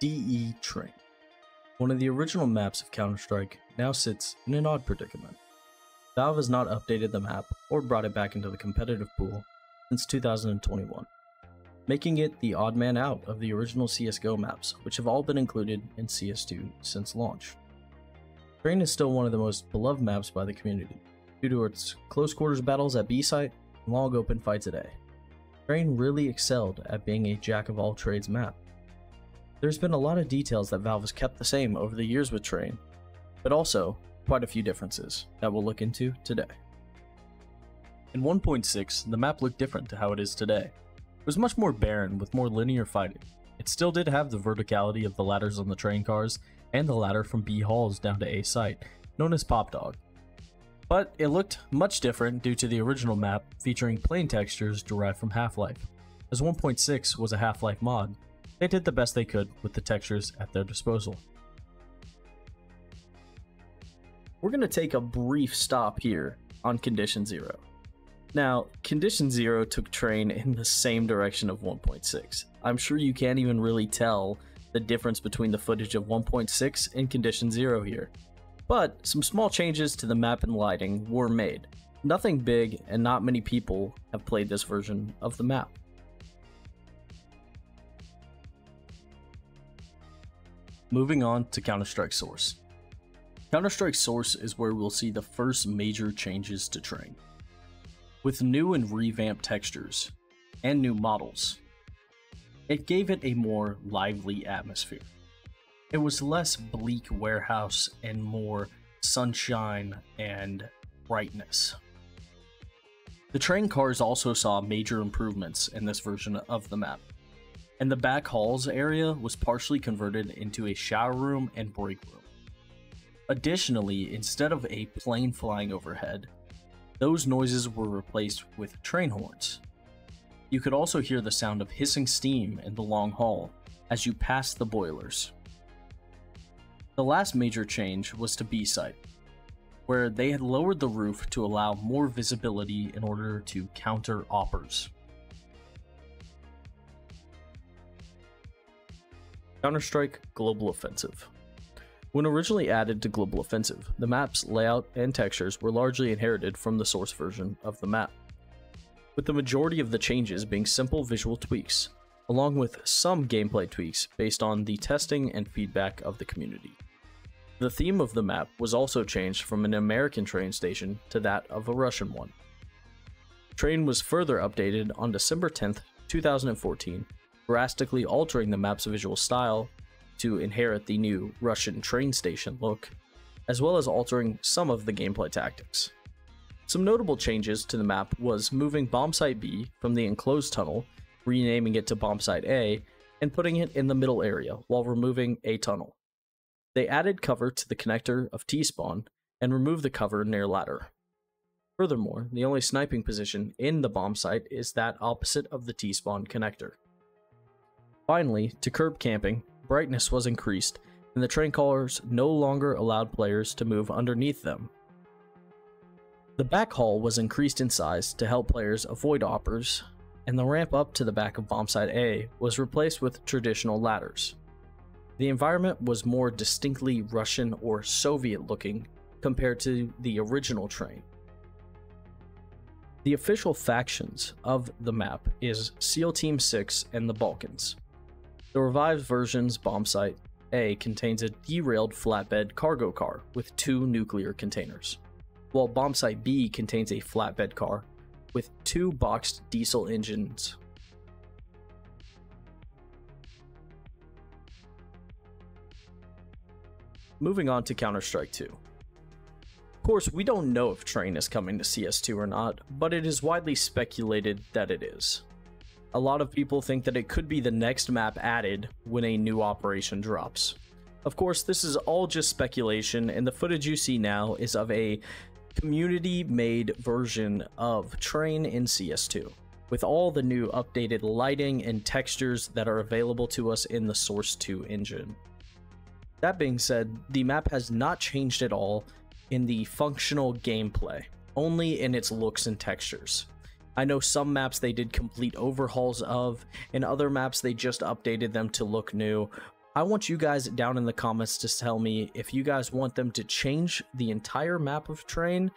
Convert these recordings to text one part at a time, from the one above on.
DE Train. One of the original maps of Counter Strike now sits in an odd predicament. Valve has not updated the map or brought it back into the competitive pool since 2021, making it the odd man out of the original CSGO maps, which have all been included in CS2 since launch. Train is still one of the most beloved maps by the community, due to its close quarters battles at B site and long open fights at A. Train really excelled at being a jack of all trades map. There's been a lot of details that Valve has kept the same over the years with Train, but also quite a few differences that we'll look into today. In 1.6, the map looked different to how it is today. It was much more barren with more linear fighting. It still did have the verticality of the ladders on the train cars and the ladder from B halls down to A site, known as Pop Dog. But it looked much different due to the original map featuring plain textures derived from Half-Life. As 1.6 was a Half-Life mod, they did the best they could with the textures at their disposal. We're going to take a brief stop here on Condition Zero. Now, Condition Zero took train in the same direction of 1.6. I'm sure you can't even really tell the difference between the footage of 1.6 and Condition Zero here. But some small changes to the map and lighting were made. Nothing big, and not many people have played this version of the map. Moving on to Counter-Strike Source. Counter-Strike Source is where we'll see the first major changes to Train. With new and revamped textures, and new models, it gave it a more lively atmosphere. It was less bleak warehouse and more sunshine and brightness. The train cars also saw major improvements in this version of the map, and the back halls area was partially converted into a shower room and break room. Additionally, instead of a plane flying overhead, those noises were replaced with train horns. You could also hear the sound of hissing steam in the long hall as you passed the boilers. The last major change was to B site, where they had lowered the roof to allow more visibility in order to counter AWPers. Counter-Strike Global Offensive when originally added to Global Offensive, the map's layout and textures were largely inherited from the source version of the map, with the majority of the changes being simple visual tweaks, along with some gameplay tweaks based on the testing and feedback of the community. The theme of the map was also changed from an American train station to that of a Russian one. Train was further updated on December 10th, 2014, drastically altering the map's visual style to inherit the new Russian train station look, as well as altering some of the gameplay tactics. Some notable changes to the map was moving Bombsite B from the enclosed tunnel, renaming it to Bombsite A, and putting it in the middle area while removing a tunnel. They added cover to the connector of T-spawn and removed the cover near ladder. Furthermore, the only sniping position in the bomb site is that opposite of the T-spawn connector. Finally, to curb camping, brightness was increased, and the train callers no longer allowed players to move underneath them. The back hall was increased in size to help players avoid AWPers, and the ramp up to the back of bombsite A was replaced with traditional ladders. The environment was more distinctly Russian or Soviet looking compared to the original train. The official factions of the map is SEAL Team 6 and the Balkans. The revived version's bombsite A contains a derailed flatbed cargo car with two nuclear containers, while bombsite B contains a flatbed car with two boxed diesel engines. Moving on to Counter-Strike 2. Of course, we don't know if Train is coming to CS2 or not, but it is widely speculated that it is a lot of people think that it could be the next map added when a new operation drops. Of course, this is all just speculation, and the footage you see now is of a community-made version of Train in CS2, with all the new updated lighting and textures that are available to us in the Source 2 engine. That being said, the map has not changed at all in the functional gameplay, only in its looks and textures. I know some maps they did complete overhauls of, and other maps they just updated them to look new. I want you guys down in the comments to tell me if you guys want them to change the entire map of Train,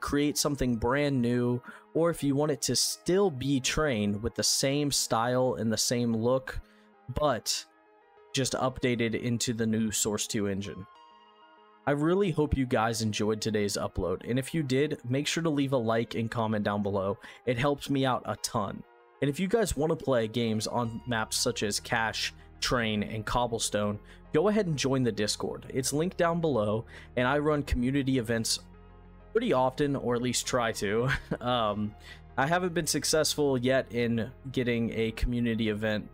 create something brand new, or if you want it to still be Train with the same style and the same look, but just updated into the new Source 2 engine. I really hope you guys enjoyed today's upload, and if you did, make sure to leave a like and comment down below. It helps me out a ton. And if you guys want to play games on maps such as Cache, Train, and Cobblestone, go ahead and join the Discord. It's linked down below, and I run community events pretty often, or at least try to. um, I haven't been successful yet in getting a community event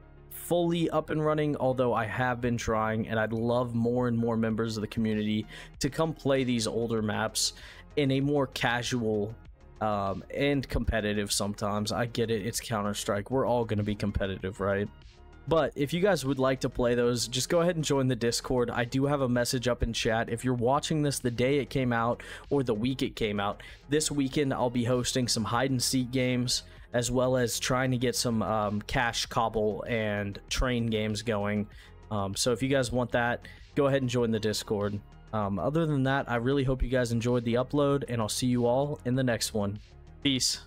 fully up and running, although I have been trying, and I'd love more and more members of the community to come play these older maps in a more casual um, and competitive sometimes. I get it, it's Counter Strike. We're all going to be competitive, right? But if you guys would like to play those, just go ahead and join the Discord. I do have a message up in chat. If you're watching this the day it came out or the week it came out, this weekend I'll be hosting some hide and seek games as well as trying to get some um, cache cobble and train games going. Um, so if you guys want that, go ahead and join the Discord. Um, other than that, I really hope you guys enjoyed the upload, and I'll see you all in the next one. Peace.